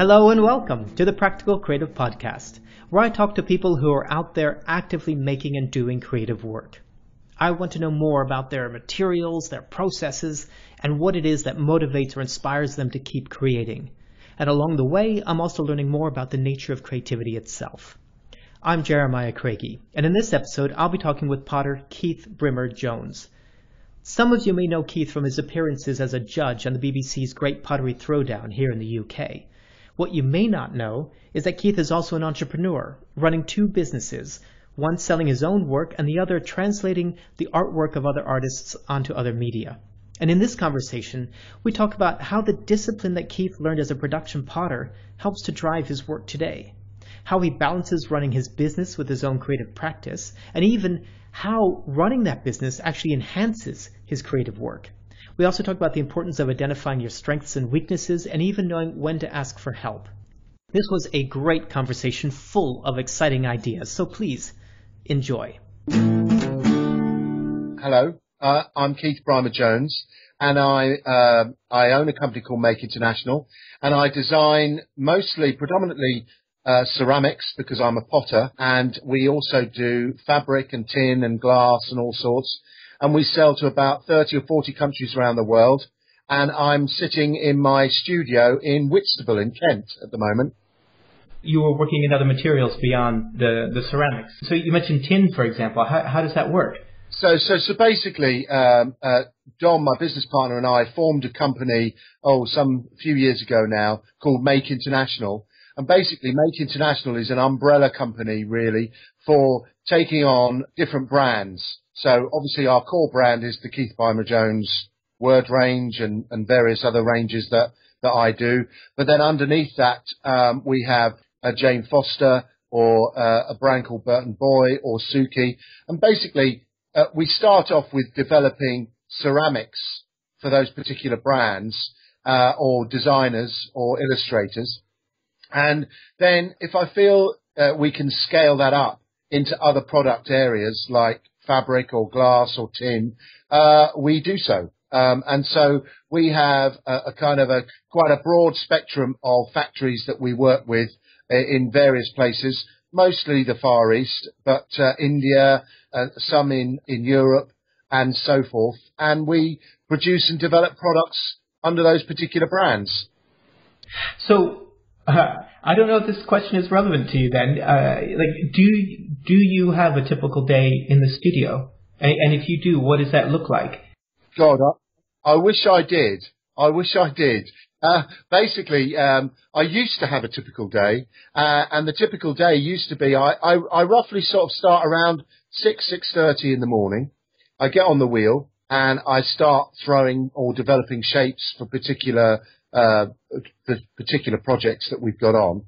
Hello and welcome to the Practical Creative Podcast, where I talk to people who are out there actively making and doing creative work. I want to know more about their materials, their processes, and what it is that motivates or inspires them to keep creating. And along the way, I'm also learning more about the nature of creativity itself. I'm Jeremiah Krage, and in this episode, I'll be talking with potter Keith Brymer Jones. Some of you may know Keith from his appearances as a judge on the BBC's Great Pottery Throwdown here in the UK. What you may not know is that Keith is also an entrepreneur, running two businesses, one selling his own work and the other translating the artwork of other artists onto other media. And in this conversation, we talk about how the discipline that Keith learned as a production potter helps to drive his work today, how he balances running his business with his own creative practice, and even how running that business actually enhances his creative work. We also talk about the importance of identifying your strengths and weaknesses and even knowing when to ask for help. This was a great conversation full of exciting ideas, so please enjoy. Hello, uh, I'm Keith Brymer Jones, and I uh, I own a company called Make International, and I design mostly, predominantly uh, ceramics because I'm a potter, and we also do fabric and tin and glass and all sorts and we sell to about 30 or 40 countries around the world. And I'm sitting in my studio in Whitstable in Kent at the moment. You were working in other materials beyond the, the ceramics. So you mentioned tin, for example. How, how does that work? So, so, so basically, um, uh, Don, my business partner, and I formed a company, oh, some few years ago now, called Make International. And basically, Make International is an umbrella company, really, for taking on different brands. So obviously our core brand is the Keith Brymer Jones word range and, and various other ranges that, that I do. But then underneath that, um, we have a Jane Foster or uh, a brand called Bert and Boy or Suki. And basically, uh, we start off with developing ceramics for those particular brands uh, or designers or illustrators. And then if I feel uh, we can scale that up into other product areas like fabric or glass or tin, uh, we do so. Um, and so we have a, a, kind of a quite a broad spectrum of factories that we work with uh, in various places, mostly the Far East, but uh, India, uh, some in, in Europe, and so forth. And we produce and develop products under those particular brands. So I don't know if this question is relevant to you. Then, uh, like, do do you have a typical day in the studio? And, and if you do, what does that look like? God, I, I wish I did. I wish I did. Uh, basically, um, I used to have a typical day, uh, and the typical day used to be I, I, I roughly sort of start around six six thirty in the morning. I get on the wheel and I start throwing or developing shapes for particular uh, the particular projects that we've got on.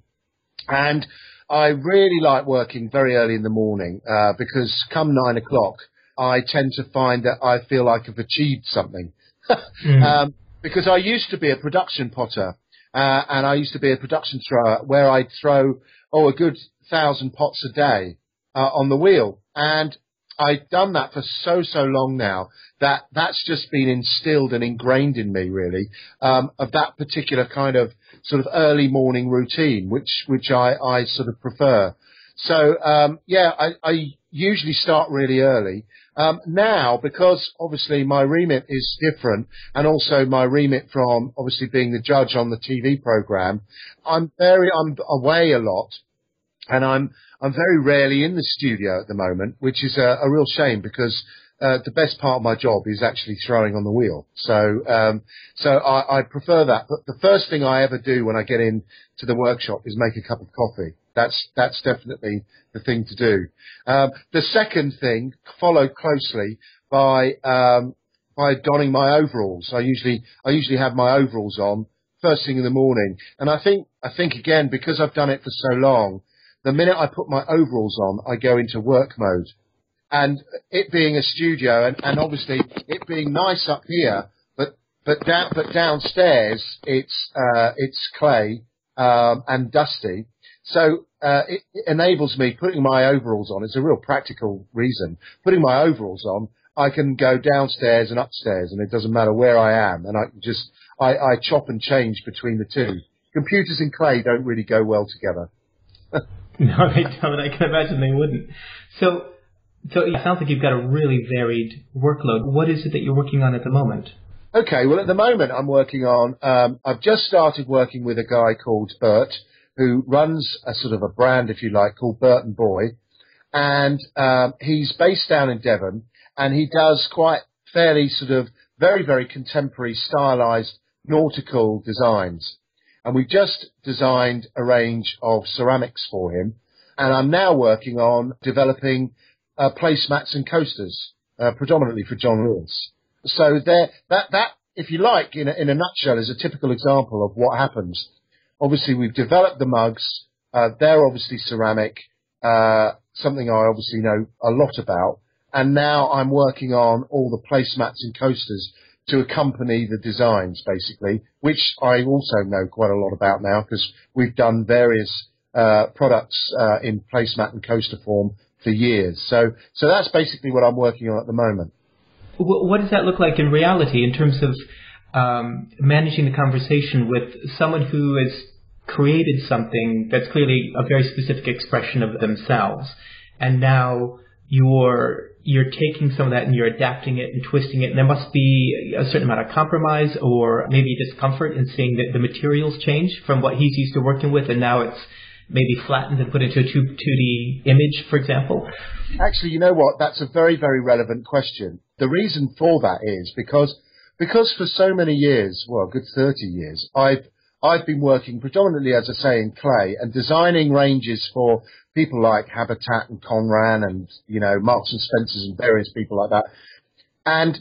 And I really like working very early in the morning uh, because come nine o'clock, I tend to find that I feel like I've achieved something. mm. um, because I used to be a production potter uh, and I used to be a production thrower where I'd throw oh a good thousand pots a day uh, on the wheel, and I've done that for so so long now that that's just been instilled and ingrained in me really um, of that particular kind of sort of early morning routine, which which I, I sort of prefer. So um, yeah, I, I usually start really early. Um, now, because obviously my remit is different, and also my remit from obviously being the judge on the TV program, I'm very I'm away a lot, and I'm I'm very rarely in the studio at the moment, which is a, a real shame because uh, the best part of my job is actually throwing on the wheel. So, um, so I, I, prefer that. But the first thing I ever do when I get into the workshop is make a cup of coffee. That's that's definitely the thing to do. Um, the second thing, followed closely by um, by donning my overalls. I usually I usually have my overalls on first thing in the morning, and I think I think again because I've done it for so long. The minute I put my overalls on, I go into work mode and it being a studio and, and obviously it being nice up here, but but down but downstairs it's uh, it's clay um, and dusty. So uh, it, it, enables me putting my overalls on. It's a real practical reason. Putting my overalls on, I can go downstairs and upstairs, and it doesn't matter where I am, and I just I, I chop and change between the two. computers and clay don't really go well together. no, they don't. I can imagine they wouldn't. So, so it sounds like you've got a really varied workload. What is it that you're working on at the moment? Okay, well, at the moment, I'm working on. Um, I've just started working with a guy called Bert, who runs a sort of a brand, if you like, called Bert and Boy, and um, he's based down in Devon, and he does quite fairly sort of very, very contemporary, stylized nautical designs. And we've just designed a range of ceramics for him, and I'm now working on developing uh, placemats and coasters, uh, predominantly for John Lewis. So there, that, that, if you like, in a, in a nutshell, is a typical example of what happens. Obviously, we've developed the mugs. Uh, they're obviously ceramic, uh, something I obviously know a lot about. And now I'm working on all the placemats and coasters to accompany the designs, basically, which I also know quite a lot about now because we've done various uh, products uh, in placemat and coaster form for years. So, so that's basically what I'm working on at the moment what does that look like in reality in terms of um, managing the conversation with someone who has created something that's clearly a very specific expression of themselves, and now you're you're taking some of that and you're adapting it and twisting it. And there must be a certain amount of compromise or maybe discomfort in seeing that the materials change from what he's used to working with, and now it's maybe flattened and put into a 2, 2D image, for example? Actually, you know what? That's a very, very relevant question. The reason for that is because because for so many years, well, a good 30 years, I've I've been working predominantly, as I say, in clay and designing ranges for people like Habitat and Conran and you know Marks and Spencers and various people like that. And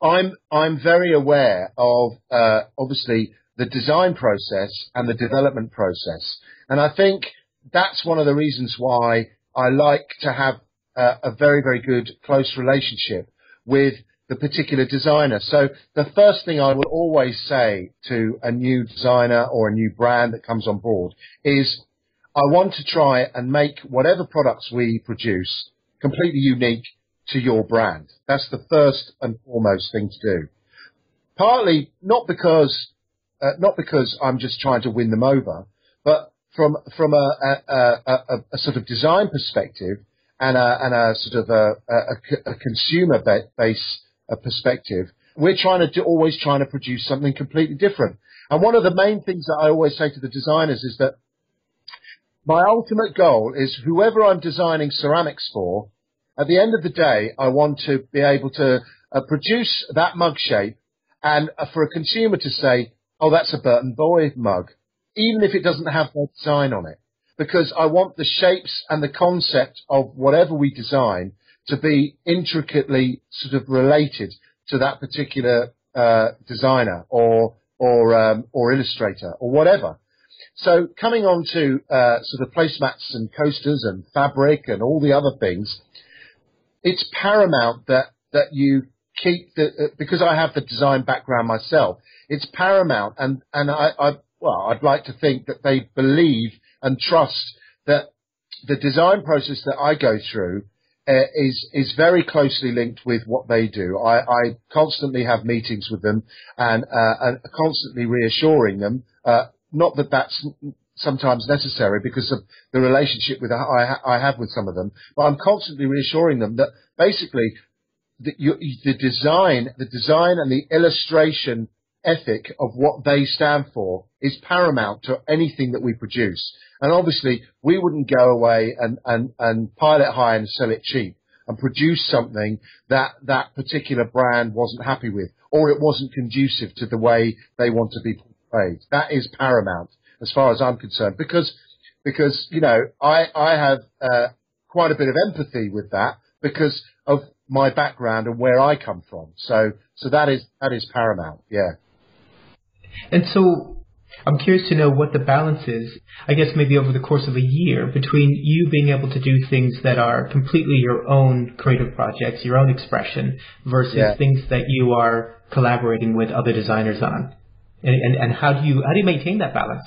I'm I'm very aware of uh, obviously the design process and the development process, and I think that's one of the reasons why I like to have uh, a very very good close relationship with the particular designer. So the first thing I will always say to a new designer or a new brand that comes on board is I want to try and make whatever products we produce completely unique to your brand. That's the first and foremost thing to do. Partly not because uh, not because I'm just trying to win them over, but from from a, a, a, a sort of design perspective, and a, and a sort of a, a, a consumer base perspective, we're trying to do, always trying to produce something completely different. And one of the main things that I always say to the designers is that my ultimate goal is whoever I'm designing ceramics for, at the end of the day, I want to be able to uh, produce that mug shape and uh, for a consumer to say, oh, that's a Bert and Boy mug, even if it doesn't have that design on it because I want the shapes and the concept of whatever we design to be intricately sort of related to that particular uh, designer or or um, or illustrator or whatever. So coming on to uh, sort of placemats and coasters and fabric and all the other things, it's paramount that that you keep the uh, because I have the design background myself. It's paramount, and and I, I well, I'd like to think that they believe and trust that the design process that I go through is is very closely linked with what they do. I, I constantly have meetings with them and, uh, and constantly reassuring them. Uh, not that that's sometimes necessary because of the relationship with I, I have with some of them, but I'm constantly reassuring them that basically the, you, the design, the design and the illustration ethic of what they stand for is paramount to anything that we produce. And obviously, we wouldn't go away and, and, and pile it high and sell it cheap and produce something that that particular brand wasn't happy with or it wasn't conducive to the way they want to be portrayed. That is paramount as far as I'm concerned because, because, you know, I, I have, uh, quite a bit of empathy with that because of my background and where I come from. So, so that is, that is paramount. Yeah. And so I'm curious to know what the balance is, I guess maybe over the course of a year, between you being able to do things that are completely your own creative projects, your own expression, versus yeah. things that you are collaborating with other designers on. And, and, and how do you how do you maintain that balance?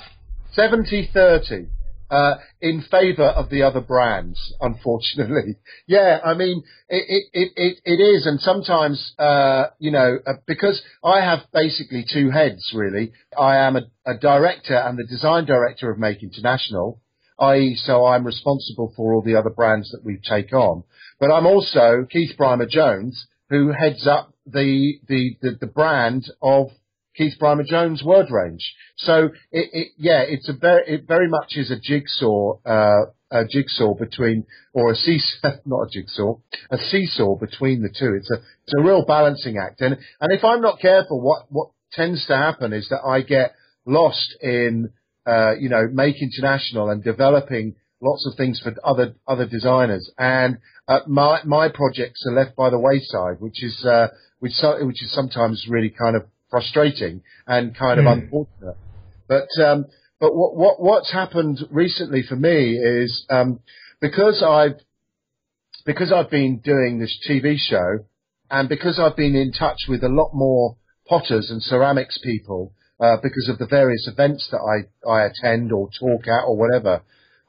70-30. Uh, in favour of the other brands. Unfortunately, yeah. I mean, it it it, it is, and sometimes uh, you know uh, because I have basically two heads. Really, I am a, a director and the design director of Make International. I.e., so I'm responsible for all the other brands that we take on. But I'm also Keith Brymer Jones, who heads up the, the, the, the brand of Keith Brymer Jones word range. So it, it, yeah, it's a very, it very much is a jigsaw, uh, a jigsaw between, or a seesaw, not a jigsaw, a seesaw between the two. It's a, it's a real balancing act. And, and if I'm not careful, what, what tends to happen is that I get lost in, uh, you know, Make International and developing lots of things for other, other designers. And, uh, my, my projects are left by the wayside, which is, uh, which, which is sometimes really kind of frustrating and kind of mm. unfortunate. But um, but what, what what's happened recently for me is um, because I've because I've been doing this TV show and because I've been in touch with a lot more potters and ceramics people uh, because of the various events that I, I attend or talk at or whatever,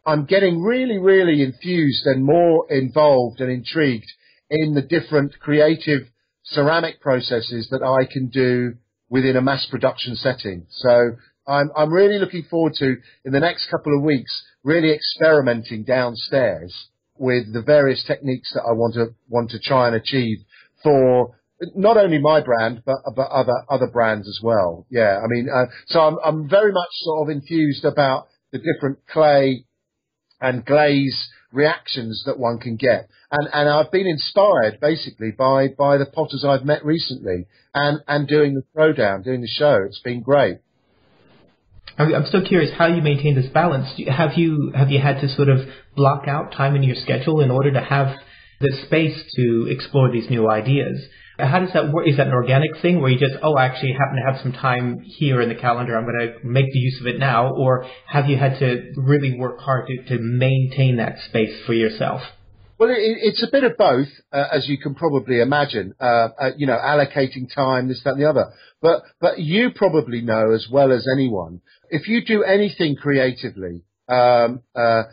I'm getting really, really infused and more involved and intrigued in the different creative ceramic processes that I can do within a mass production setting. So I'm, I'm really looking forward to, in the next couple of weeks, really experimenting downstairs with the various techniques that I want to, want to try and achieve for not only my brand, but, but other, other brands as well. Yeah. I mean, uh, so I'm, I'm very much sort of infused about the different clay and glaze reactions that one can get. And, and I've been inspired basically by, by the potters I've met recently and, and doing the throwdown, doing the show. It's been great. I'm so curious how you maintain this balance. Have you have you had to sort of block out time in your schedule in order to have the space to explore these new ideas? How does that work? Is that an organic thing where you just, oh, I actually happen to have some time here in the calendar. I'm going to make the use of it now. Or have you had to really work hard to, to maintain that space for yourself? Well, it, it's a bit of both, uh, as you can probably imagine. Uh, uh, you know, allocating time, this, that, and the other. But but you probably know as well as anyone, if you do anything creatively, um, uh,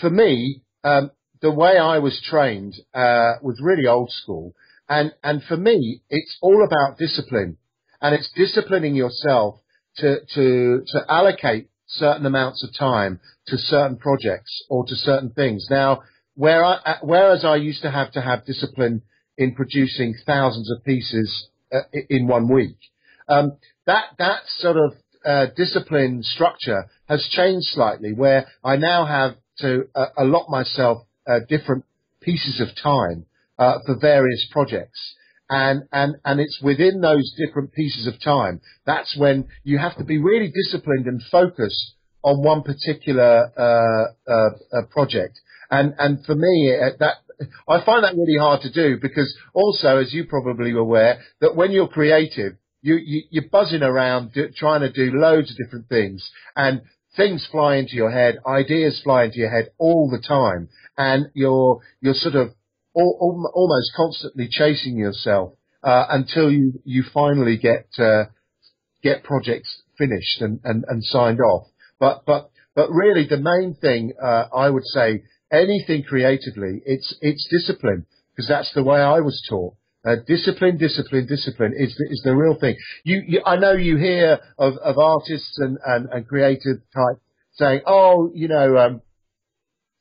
for me, um, the way I was trained uh, was really old school, and and for me, it's all about discipline, and it's disciplining yourself to to to allocate certain amounts of time to certain projects or to certain things. Now where I, uh, whereas I used to have to have discipline in producing thousands of pieces uh, in one week, um, that that sort of uh, discipline structure has changed slightly, where I now have to uh, allot myself uh, different pieces of time uh, for various projects. And, and, and it's within those different pieces of time. That's when you have to be really disciplined and focused on one particular project and and for me, uh, that I find that really hard to do because also, as you probably aware, that when you're creative, you, you you're buzzing around do, trying to do loads of different things, and things fly into your head, ideas fly into your head all the time, and you're you're sort of almost constantly chasing yourself uh, until you you finally get uh, get projects finished and, and, and signed off. But but but really, the main thing uh, I would say anything creatively, it's it's discipline because that's the way I was taught. Uh, discipline, discipline, discipline is the, is the real thing. You, you, I know you hear of, of artists and, and, and creative type saying, "Oh, you know, um,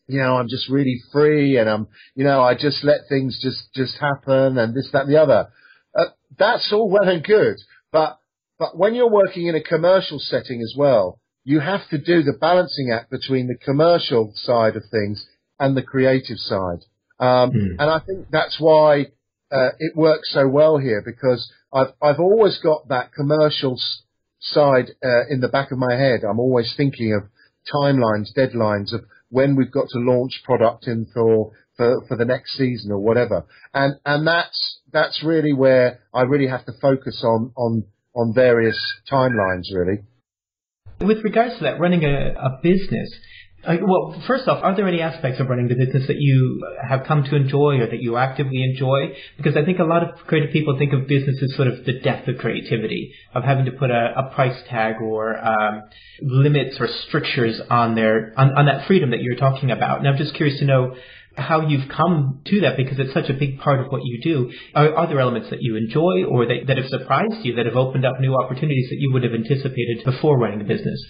you know, I'm just really free, and I'm, you know, I just let things just just happen, and this, that, and the other." Uh, that's all well and good, but but when you're working in a commercial setting as well, you have to do the balancing act between the commercial side of things and the creative side. Um, mm. And I think that's why uh, it works so well here because I've I've always got that commercial side uh, in the back of my head. I'm always thinking of timelines, deadlines of when we've got to launch product in for for, for the next season or whatever. And and that's that's really where I really have to focus on on on various timelines really. With regards to that, running a, a business, Uh, well, first off, are there any aspects of running the business that you have come to enjoy or that you actively enjoy? Because I think a lot of creative people think of business as sort of the death of creativity, of having to put a, a price tag or um, limits or strictures on their on, on that freedom that you're talking about. And I'm just curious to know how you've come to that because it's such a big part of what you do. Are, are there elements that you enjoy or that, that have surprised you, that have opened up new opportunities that you would have anticipated before running the business?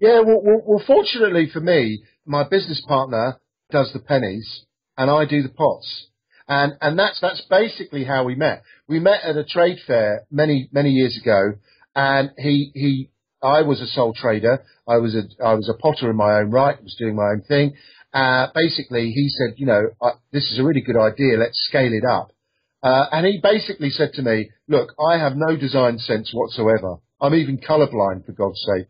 Yeah, well, well, well, fortunately for me, my business partner does the pennies and I do the pots. And, and that's, that's basically how we met. We met at a trade fair many, many years ago and he, he, I was a sole trader. I was a, I was a potter in my own right, was doing my own thing. Uh, basically he said, you know, this is a really good idea. Let's scale it up. Uh, and he basically said to me, look, I have no design sense whatsoever. I'm even colorblind for God's sake.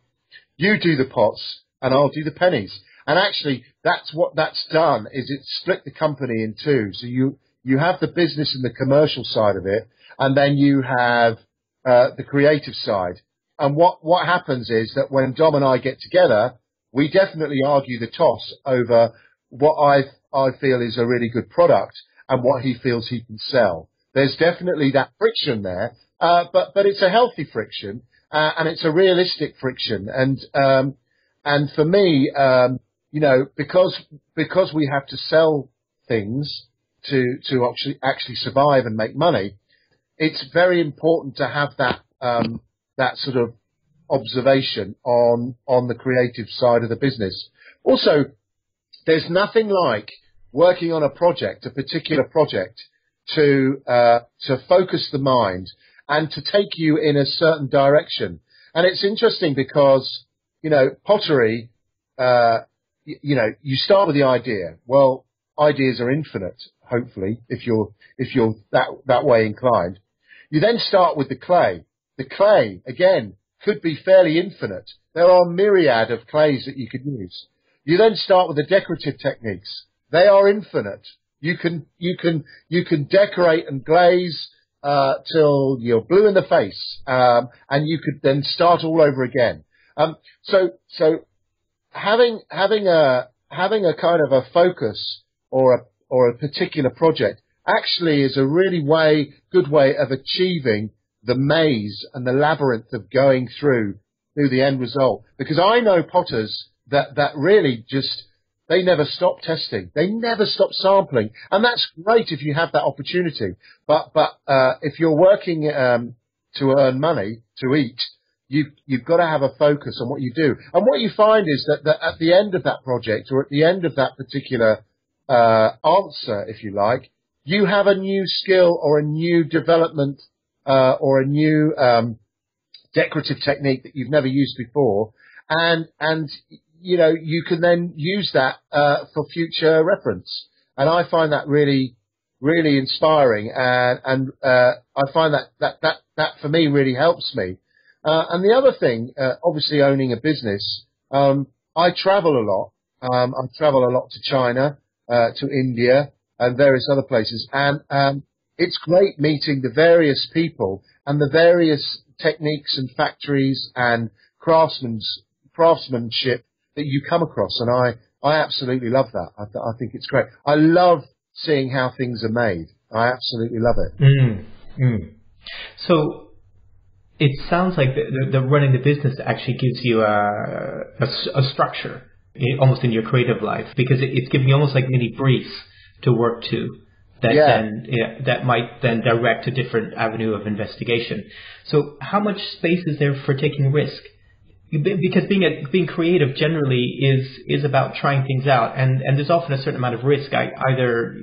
You do the pots and I'll do the pennies. And actually, that's what that's done is it split the company in two. So you, you have the business and the commercial side of it, and then you have uh, the creative side. And what, what happens is that when Dom and I get together, we definitely argue the toss over what I, I feel is a really good product and what he feels he can sell. There's definitely that friction there, uh, but, but it's a healthy friction uh, and it's a realistic friction. And um, and for me, um, you know, because because we have to sell things to to actually actually survive and make money, it's very important to have that um, that sort of observation on on the creative side of the business. Also, there's nothing like working on a project, a particular project, to uh, to focus the mind and to take you in a certain direction. And it's interesting because, you know, pottery, uh, you, you know, you start with the idea. Well, ideas are infinite, hopefully, if you're, if you're that, that way inclined. You then start with the clay. The clay, again, could be fairly infinite. There are myriad of clays that you could use. You then start with the decorative techniques. They are infinite. You can, you can, you can decorate and glaze uh, till you're blue in the face, um, and you could then start all over again. Um, so, so having having a having a kind of a focus or a or a particular project actually is a really way good way of achieving the maze and the labyrinth of going through through the end result. Because I know potters that that really just they never stop testing. They never stop sampling, and that's great if you have that opportunity. But but uh, if you're working um, to earn money to eat, you you've got to have a focus on what you do. And what you find is that, that at the end of that project or at the end of that particular uh, answer, if you like, you have a new skill or a new development uh, or a new um, decorative technique that you've never used before, and and you know, you can then use that uh, for future reference. And I find that really, really inspiring. And, and uh, I find that, that, that, that for me really helps me. Uh, and the other thing, uh, obviously owning a business, um, I travel a lot. Um, I travel a lot to China, uh, to India, and various other places. And um, it's great meeting the various people and the various techniques and factories and craftsmen's craftsmanship that you come across, and I I absolutely love that. I, th- I think it's great. I love seeing how things are made. I absolutely love it. Mm, mm. So it sounds like the, the, the, running the business actually gives you a, a, a structure in, almost in your creative life because it, it's giving you almost like mini briefs to work to that yeah. then yeah, that might then direct a different avenue of investigation. So how much space is there for taking risk? Because being a, being creative generally is is about trying things out, and and there's often a certain amount of risk. I, either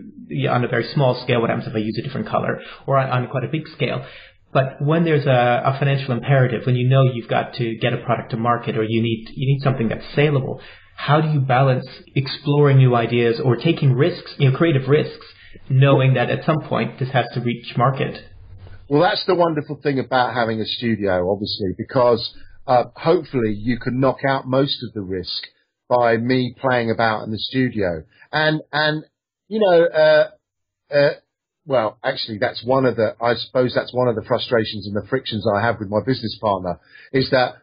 on a very small scale, what happens if I use a different color, or on, quite a big scale. But when there's a, a financial imperative, when you know you've got to get a product to market, or you need you need something that's saleable, how do you balance exploring new ideas or taking risks, you know, creative risks, knowing that at some point this has to reach market? Well, that's the wonderful thing about having a studio, obviously, because uh, hopefully you can knock out most of the risk by me playing about in the studio. And, and, you know, uh, uh, well, actually that's one of the, I suppose that's one of the frustrations and the frictions I have with my business partner is that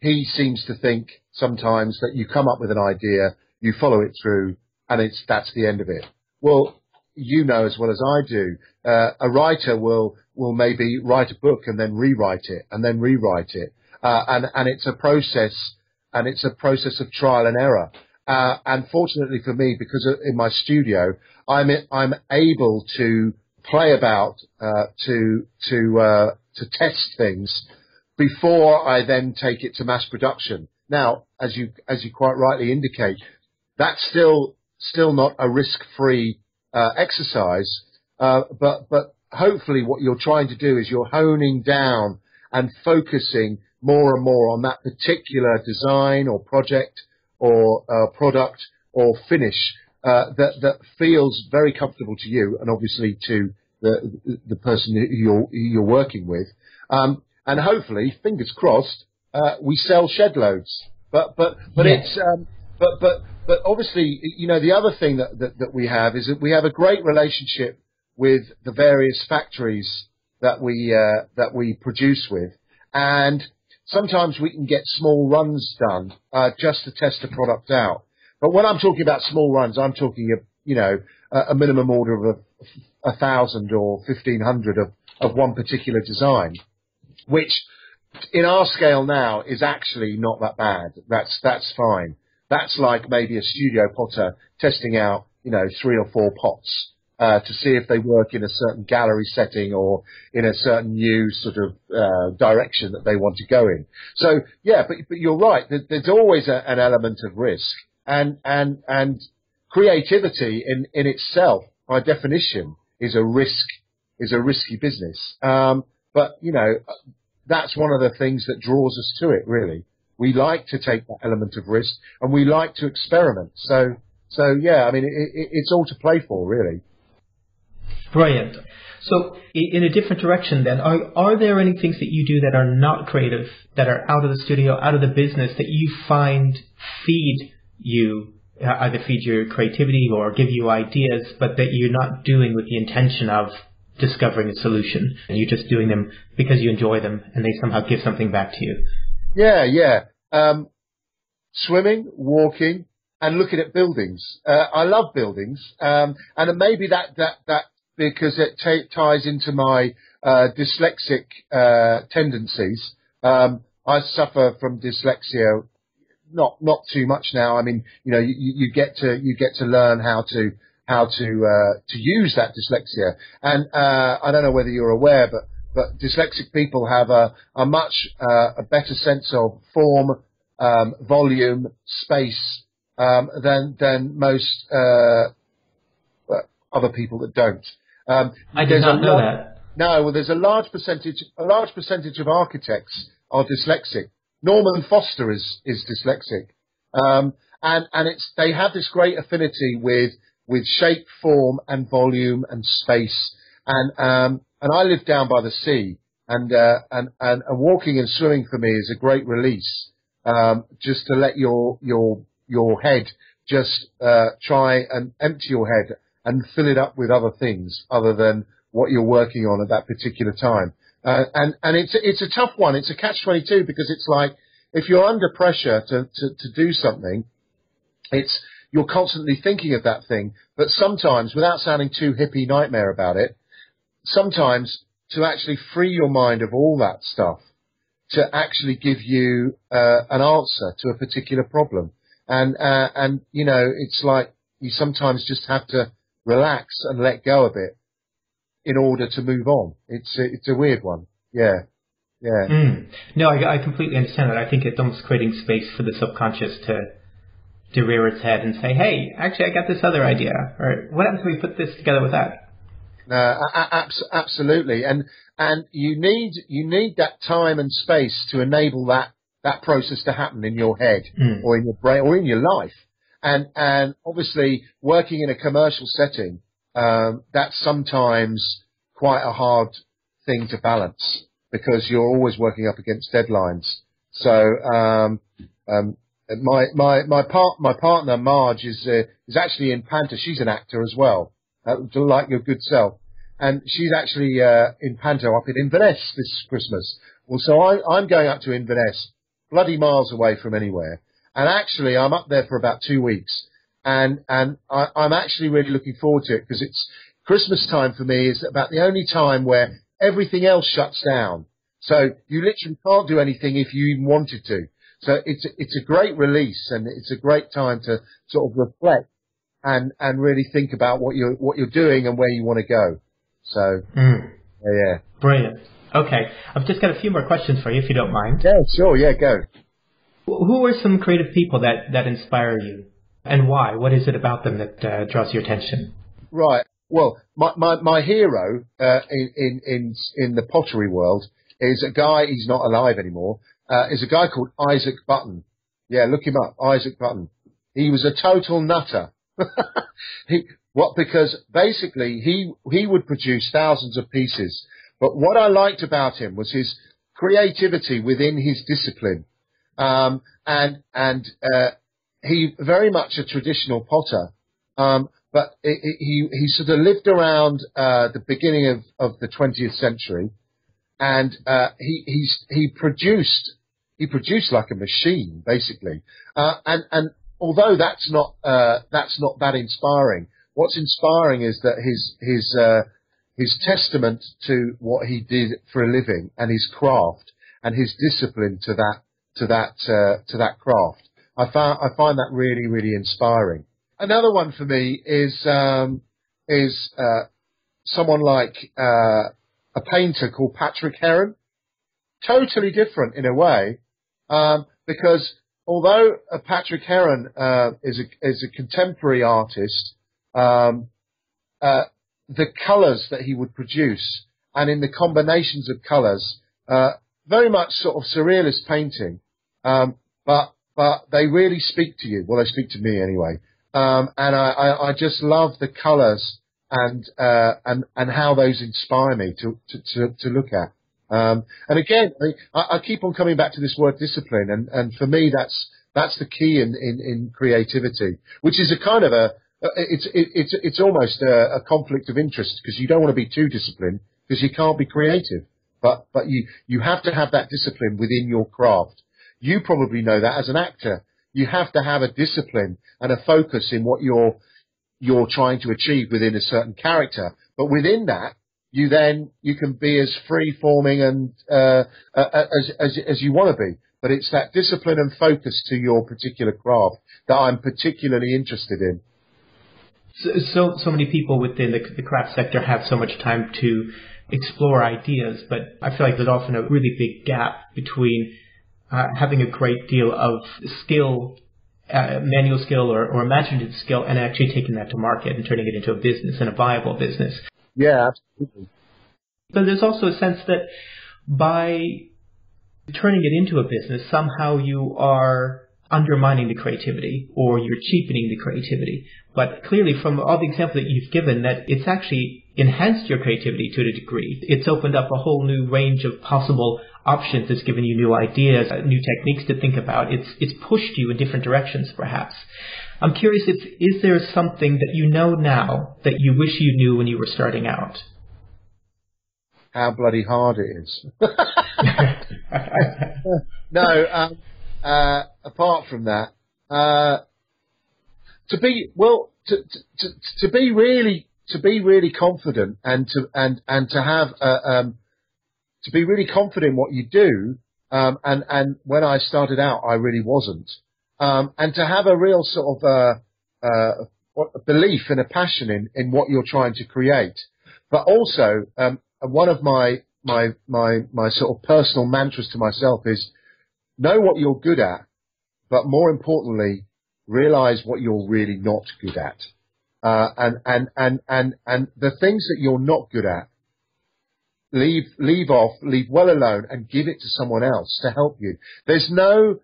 he seems to think sometimes that you come up with an idea, you follow it through, and it's that's the end of it. Well, you know as well as I do, uh, a writer will will maybe write a book and then rewrite it and then rewrite it, uh, and and it's a process, and it's a process of trial and error. Uh, and fortunately for me, because in my studio, I'm I'm able to play about uh, to to uh, to test things before I then take it to mass production. Now, as you as you quite rightly indicate, that's still still not a risk-free uh, exercise, uh, but but hopefully what you're trying to do is you're honing down and focusing more and more on that particular design or project or uh, product or finish uh, that that feels very comfortable to you and obviously to the the person who you're you're working with, um, and hopefully, fingers crossed, uh, we sell shed loads. But but but yes. it's um, but but but obviously, you know, the other thing that, that that we have is that we have a great relationship with the various factories that we uh, that we produce with, and sometimes we can get small runs done uh, just to test the product out. But when I'm talking about small runs, I'm talking, a, you know, a minimum order of a, a thousand or fifteen hundred of, of one particular design, which in our scale now is actually not that bad. That's that's fine. That's like maybe a studio potter testing out, you know, three or four pots uh, to see if they work in a certain gallery setting or in a certain new sort of uh, direction that they want to go in. So yeah, but but you're right. There's always a, an element of risk, and and and creativity in, in itself, by definition, is a risk, is a risky business. Um, but, you know, that's one of the things that draws us to it, really. We like to take that element of risk and we like to experiment. So, so yeah, I mean, it, it, it's all to play for, really. Brilliant. So, in a different direction, then, are, are there any things that you do that are not creative, that are out of the studio, out of the business, that you find feed you either feed your creativity or give you ideas, but that you're not doing with the intention of discovering a solution. And you're just doing them because you enjoy them and they somehow give something back to you. Yeah, yeah. Um, swimming, walking, and looking at buildings. Uh, I love buildings, um, and maybe that that that because it t- ties into my uh, dyslexic uh, tendencies. Um, I suffer from dyslexia not not too much now. I mean, you know, you, you get to you get to learn how to how to uh, to use that dyslexia. And uh, I don't know whether you're aware, but but dyslexic people have a a much uh, a better sense of form, um, volume, space um, than than most uh, other people that don't. Um, I did not know that. No, well, there's a large percentage a large percentage of architects are dyslexic. Norman Foster is is dyslexic, um, and and it's they have this great affinity with with shape, form, and volume and space, and um, and I live down by the sea, and uh, and, and and walking and swimming for me is a great release, um, just to let your your your head just uh, try and empty your head and fill it up with other things other than what you're working on at that particular time. Uh, and and it's it's a tough one. It's a catch twenty two because it's like if you're under pressure to, to to do something, it's you're constantly thinking of that thing. But sometimes, without sounding too hippie nightmare about it, sometimes to actually free your mind of all that stuff, to actually give you uh, an answer to a particular problem, and uh, and you know it's like you sometimes just have to relax and let go a bit in order to move on. It's a, it's a weird one. Yeah. Yeah. Mm. No, I, I completely understand that. I think it's almost creating space for the subconscious to to rear its head and say, "Hey, actually, I got this other idea," or "What happens if we put this together with that?" No, abs- absolutely, and and you need you need that time and space to enable that that process to happen in your head mm. or in your brain or in your life, and and obviously working in a commercial setting, um, that's sometimes quite a hard thing to balance because you're always working up against deadlines. So um, um, my my my part my partner Marge is uh, is actually in Panto. She's an actor as well, uh, like your good self, and she's actually uh, in Panto up in Inverness this Christmas. Well, so I, I'm going up to Inverness, bloody miles away from anywhere, and actually I'm up there for about two weeks, and and I, I'm actually really looking forward to it because it's Christmas time for me is about the only time where everything else shuts down. So you literally can't do anything if you even wanted to. So it's a, it's a great release and it's a great time to sort of reflect and and really think about what you're what you're doing and where you want to go. So Mm. yeah, Brilliant. Okay, I've just got a few more questions for you, if you don't mind. yeah, sure, yeah, go. Wh- Who are some creative people that, that inspire you, and why? What is it about them that uh, draws your attention? Right. Well, my my, my hero uh, in, in in in the pottery world is a guy. He's not alive anymore. Uh, is a guy called Isaac Button. Yeah, look him up. Isaac Button. He was a total nutter. he what because basically he he would produce thousands of pieces. But what I liked about him was his creativity within his discipline, um, and and uh, he very much a traditional potter. Um, but it, it, he he sort of lived around uh, the beginning of, of the 20th century, and uh, he he's he produced he produced like a machine basically. Uh, and and although that's not uh, that's not that inspiring, what's inspiring is that his his uh, his testament to what he did for a living and his craft and his discipline to that to that uh, to that craft. I found I find that really really inspiring. Another one for me is um, is uh, someone like uh, a painter called Patrick Heron. Totally different in a way, um, because although uh, Patrick Heron uh, is a is a contemporary artist, um, uh, the colours that he would produce and in the combinations of colours, uh, very much sort of surrealist painting, um, but but they really speak to you. Well, they speak to me anyway, um, and I, I, I just love the colours and uh, and and how those inspire me to to to, to look at. Um, and again, I, I keep on coming back to this word discipline, and, and for me, that's that's the key in, in, in creativity, which is a kind of a it's it, it's it's almost a, a conflict of interest because you don't want to be too disciplined because you can't be creative, but but you you have to have that discipline within your craft. You probably know that as an actor, you have to have a discipline and a focus in what you're you're trying to achieve within a certain character, but within that you then you can be as free forming and uh, uh, as, as as you want to be. But it's that discipline and focus to your particular craft that I'm particularly interested in. So, so, many people within the, the craft sector have so much time to explore ideas, but I feel like there's often a really big gap between uh, having a great deal of skill, uh, manual skill or, or imaginative skill, and actually taking that to market and turning it into a business and a viable business. Yeah, absolutely. But there's also a sense that by turning it into a business, somehow you are undermining the creativity or you're cheapening the creativity. But clearly from all the examples that you've given that it's actually enhanced your creativity to a degree. It's opened up a whole new range of possible options. It's given you new ideas, uh, new techniques to think about. It's, it's pushed you in different directions perhaps. I'm curious if, is there something that you know now that you wish you knew when you were starting out? How bloody hard it is. no, um, uh, apart from that, uh, to be well, to, to to be really to be really confident and to and and to have uh, um, to be really confident in what you do. Um, and and when I started out, I really wasn't. Um, and to have a real sort of uh, uh, belief and a passion in in what you're trying to create, but also um, one of my my my my sort of personal mantras to myself is know what you're good at, but more importantly, realize what you're really not good at. Uh, and, and, and, and, and the things that you're not good at, leave, leave off, leave well alone and give it to someone else to help you. There's no,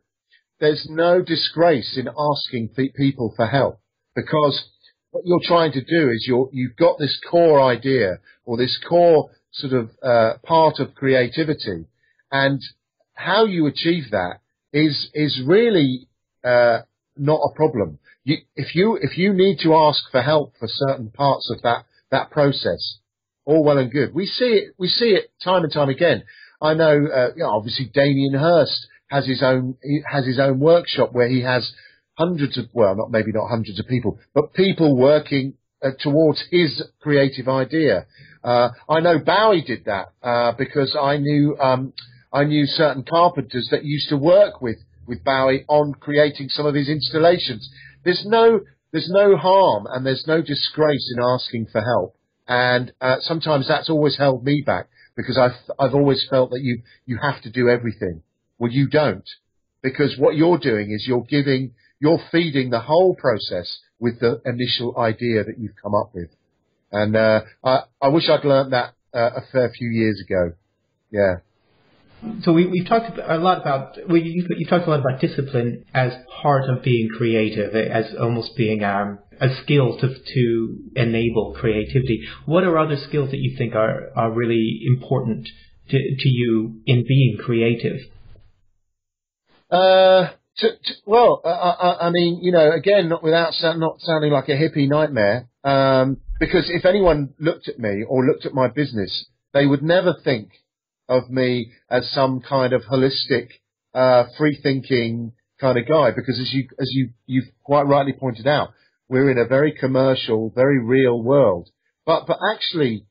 there's no disgrace in asking pe- people for help because what you're trying to do is you're, you've got this core idea or this core sort of, uh, part of creativity and how you achieve that is, is really, uh, not a problem. You, if you if you need to ask for help for certain parts of that that process, all well and good. We see it we see it time and time again. I know, uh, you know obviously Damien Hirst has his own has his own workshop where he has hundreds of, well, not maybe not hundreds of people, but people working uh, towards his creative idea. Uh, I know Bowie did that uh, because I knew um, I knew certain carpenters that used to work with with Bowie on creating some of his installations. There's no there's no harm and there's no disgrace in asking for help, and uh, sometimes that's always held me back because I've I've always felt that you you have to do everything. Well, you don't because what you're doing is you're giving you're feeding the whole process with the initial idea that you've come up with. And uh, I, I wish I'd learned that uh, a fair few years ago. Yeah. So we, we've talked a lot about well, you, you talked a lot about discipline as part of being creative, as almost being um, a skill to to enable creativity. What are other skills that you think are are really important to to you in being creative? Uh, to, to, well, I, I, I, mean, you know, again, not without not sounding like a hippie nightmare, um, because if anyone looked at me or looked at my business, they would never think of me as some kind of holistic, uh, free-thinking kind of guy. Because as you as you you've quite rightly pointed out, we're in a very commercial, very real world. But but actually,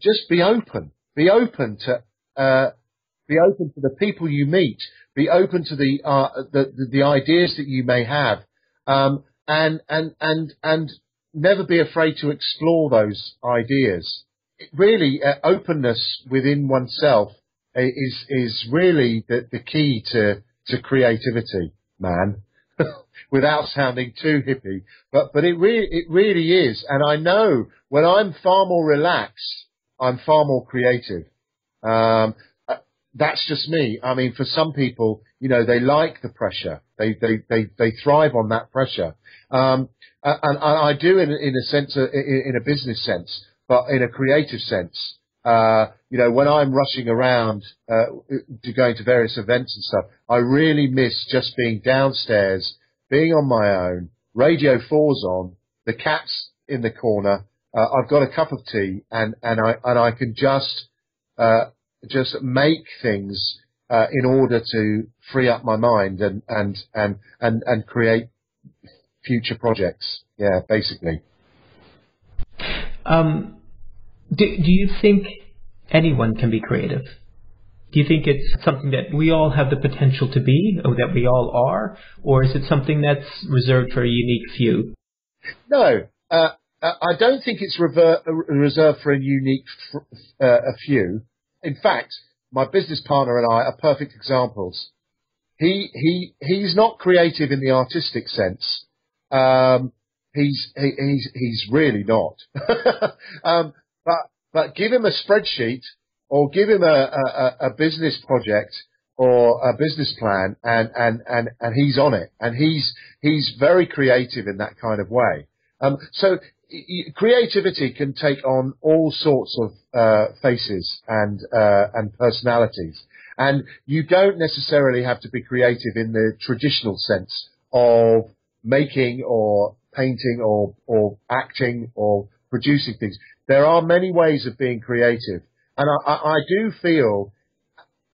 just be open. Be open to uh, be open to the people you meet be open to the uh, the, the, the ideas that you may have, um, and and and and never be afraid to explore those ideas. Really, uh, openness within oneself is is really the, the key to to creativity, man. Without sounding too hippie, but but it really it really is, and I know when I'm far more relaxed, I'm far more creative. Um, that's just me. I mean, for some people, you know, they like the pressure. They they they, they thrive on that pressure. Um, and, and I do in in a sense, uh, in a business sense, but in a creative sense. Uh, you know, when I'm rushing around uh, to going to various events and stuff, I really miss just being downstairs, being on my own. Radio four's on, the cat's in the corner. Uh, I've got a cup of tea, and and I and I can just uh, just make things uh, in order to free up my mind and and and and and create future projects. Yeah, basically. Um, do, do you think anyone can be creative? Do you think it's something that we all have the potential to be, or that we all are, or is it something that's reserved for a unique few? No, uh, I don't think it's rever- reserved for a unique f- uh, a few. In fact, my business partner and I are perfect examples. He he he's not creative in the artistic sense. Um, he's he, he's he's really not. um, but but give him a spreadsheet or give him a, a, a business project or a business plan and, and, and, and he's on it and he's he's very creative in that kind of way. Um, so creativity can take on all sorts of uh, faces and uh, and personalities, and you don't necessarily have to be creative in the traditional sense of making or painting or or acting or producing things. There are many ways of being creative, and I, I, I do feel.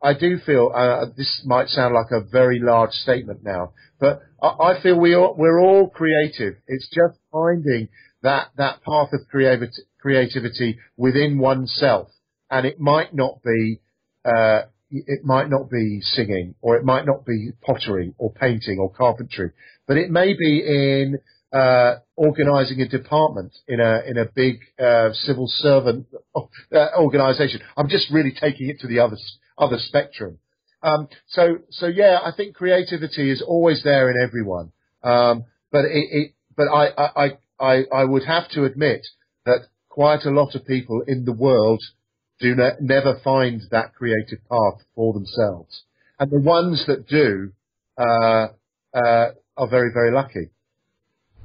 I do feel uh, this might sound like a very large statement now, but I, I feel we are, we're all creative. It's just finding that that path of creativity, creativity within oneself, and it might not be uh, it might not be singing, or it might not be pottery, or painting, or carpentry, but it may be in uh, organising a department in a in a big uh, civil servant uh, organisation. I'm just really taking it to the other other spectrum. Um, so so yeah, I think creativity is always there in everyone, um, but it, it but I, I, I, I would have to admit that quite a lot of people in the world do ne- never find that creative path for themselves. And the ones that do, uh, uh, are very, very lucky.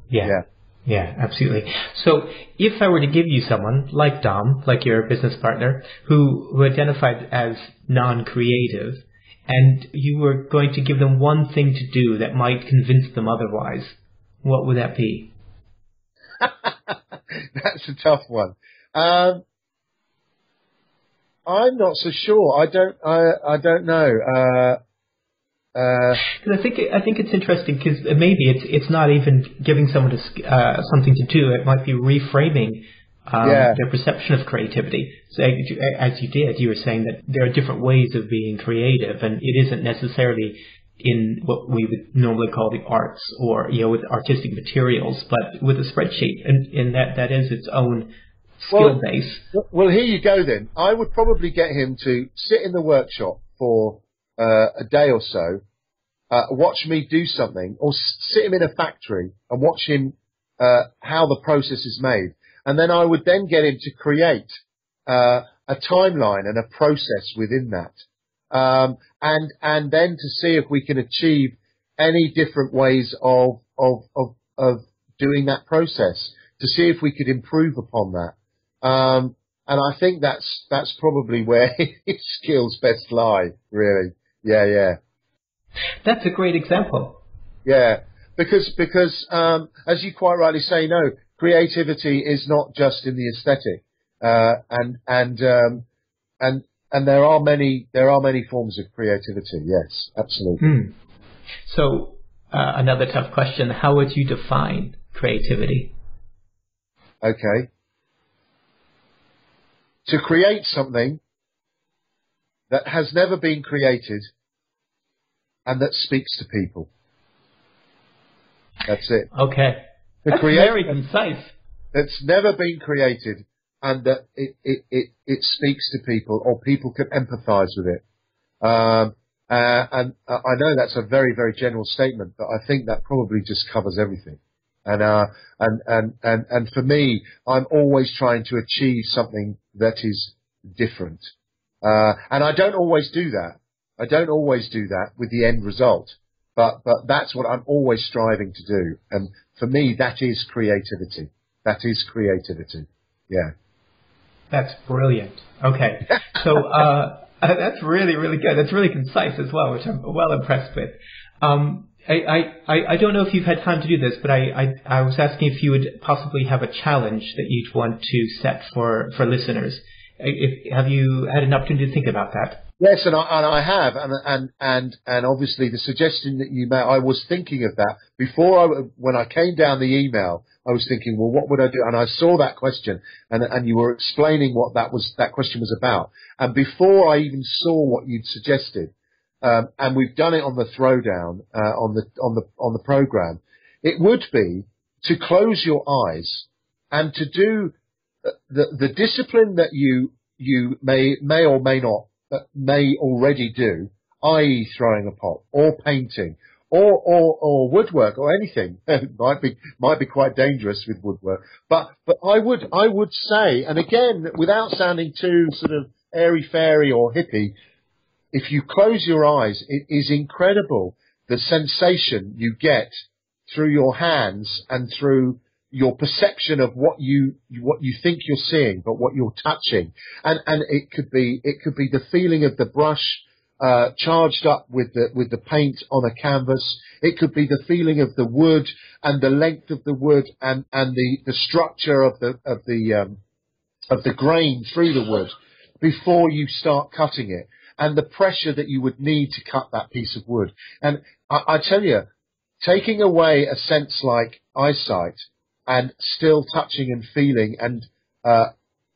Yeah. yeah. Yeah, absolutely. So if I were to give you someone like Dom, like your business partner, who, who identified as non-creative, and you were going to give them one thing to do that might convince them otherwise, what would that be? That's a tough one. Um, I'm not so sure. I don't. I I don't know. Uh, Because I think I think it's interesting because maybe it's it's not even giving someone a, uh, something to do. It might be reframing um, yeah. their perception of creativity. So as you did, you were saying that there are different ways of being creative, and it isn't necessarily in what we would normally call the arts or you know with artistic materials, but with a spreadsheet, and, and that that is its own skill well, base. Well, here you go then. I would probably get him to sit in the workshop for uh, a day or so, uh, watch me do something, or sit him in a factory and watch him uh, how the process is made, and then I would then get him to create uh, a timeline and a process within that, um, and and then to see if we can achieve any different ways of of of, of doing that process to see if we could improve upon that. Um, and I think that's that's probably where his skills best lie, really. Yeah, yeah. That's a great example. Yeah, because because um, as you quite rightly say, no, creativity is not just in the aesthetic, uh, and and um, and and there are many there are many forms of creativity. Yes, absolutely. Mm. So uh, another tough question: How would you define creativity? Okay to create something that has never been created and that speaks to people. That's it. Okay. To That's very concise. That's never been created and that it, it, it, it speaks to people or people can empathize with it. Um, uh, and I know that's a very, very general statement, but I think that probably just covers everything. And, uh, and, and, and, and for me, I'm always trying to achieve something that is different. Uh, and I don't always do that. I don't always do that with the end result, but, but that's what I'm always striving to do. And for me, that is creativity. That is creativity. Yeah. That's brilliant. Okay. So, uh, that's really, really good. That's really concise as well, which I'm well impressed with. Um, I, I, I don't know if you've had time to do this, but I, I, I was asking if you would possibly have a challenge that you'd want to set for, for listeners. If, have you had an opportunity to think about that? Yes, and I, and I have, and, and and and obviously the suggestion that you made, I was thinking of that before I, when I came down the email. I was thinking, well, what would I do? And I saw that question, and and you were explaining what that was that question was about. And before I even saw what you'd suggested, um, and we've done it on the throwdown uh, on the on the on the program. It would be to close your eyes and to do the the discipline that you you may may or may not uh, may already do, i.e., throwing a pot or painting or or, or woodwork or anything. might be might be quite dangerous with woodwork, but but I would I would say, and again, without sounding too sort of airy fairy or hippie, if you close your eyes, it is incredible the sensation you get through your hands and through your perception of what you what you think you're seeing, but what you're touching, and and it could be it could be the feeling of the brush uh, charged up with the with the paint on a canvas. It could be the feeling of the wood and the length of the wood and and the the structure of the of the um, of the grain through the wood before you start cutting it and the pressure that you would need to cut that piece of wood. And I, I tell you, taking away a sense like eyesight and still touching and feeling and uh,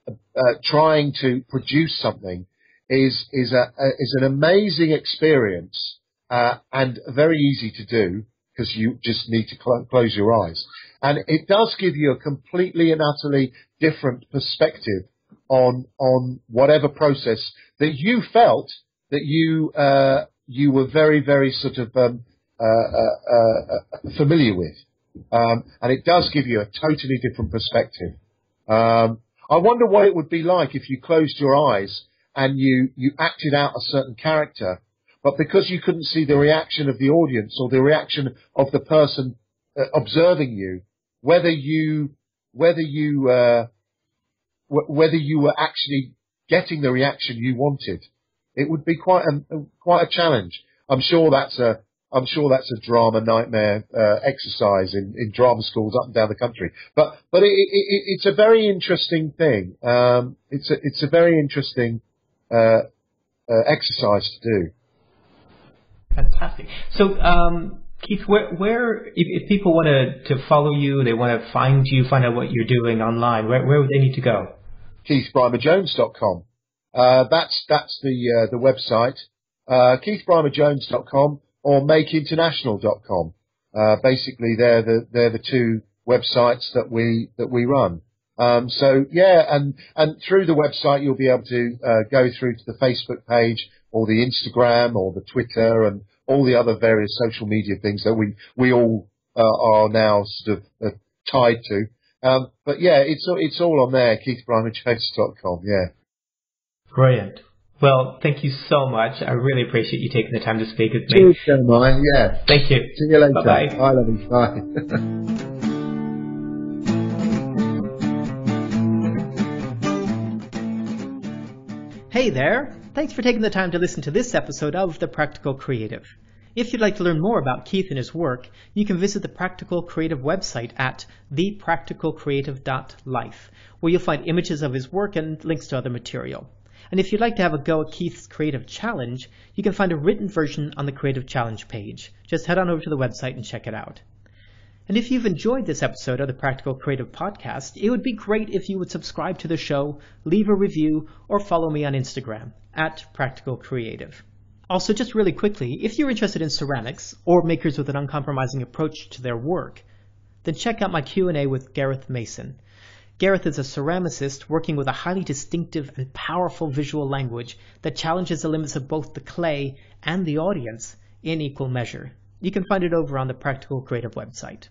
uh, trying to produce something is is a, a is an amazing experience uh, and very easy to do because you just need to cl- close your eyes. And it does give you a completely and utterly different perspective on on whatever process that you felt that you uh, you were very very sort of um, uh, uh, uh, familiar with, um, and it does give you a totally different perspective. Um, I wonder what it would be like if you closed your eyes and you you acted out a certain character, but because you couldn't see the reaction of the audience or the reaction of the person uh, observing you, whether you whether you uh, w- whether you were actually getting the reaction you wanted. It would be quite a quite a challenge. I'm sure that's a I'm sure that's a drama nightmare uh, exercise in, in drama schools up and down the country. But but it, it, it's a very interesting thing. Um, it's a it's a very interesting uh, uh, exercise to do. Fantastic. So, um, Keith, where, where if, if people want to, to follow you, they want to find you, find out what you're doing online, where, where would they need to go? KeithBrymerJones.com. Uh, that's, that's the, uh, the website. Uh, KeithBrymerJones.com or MakeInternational.com. Uh, basically they're the, they're the two websites that we, that we run. Um, so yeah, and, and through the website, you'll be able to, uh, go through to the Facebook page or the Instagram or the Twitter and all the other various social media things that we, we all, uh, are now sort of uh, tied to. Um, but yeah, it's, it's all on there, keithbrymerjones.com. Yeah. Brilliant. Well, thank you so much. I really appreciate you taking the time to speak with me. Cheers, Jeremiah. Yeah. Thank you. See you later. Bye-bye. Bye, lovey. Bye. Hey there! Thanks for taking the time to listen to this episode of The Practical Creative. If you'd like to learn more about Keith and his work, you can visit the Practical Creative website at thepracticalcreative.life, where you'll find images of his work and links to other material. And if you'd like to have a go at Keith's Creative Challenge, you can find a written version on the Creative Challenge page. Just head on over to the website and check it out. And if you've enjoyed this episode of the Practical Creative Podcast, it would be great if you would subscribe to the show, leave a review, or follow me on Instagram at Practical Creative. Also, just really quickly, if you're interested in ceramics or makers with an uncompromising approach to their work, then check out my Q&A with Gareth Mason. Gareth is a ceramicist working with a highly distinctive and powerful visual language that challenges the limits of both the clay and the audience in equal measure. You can find it over on the Practical Creative website.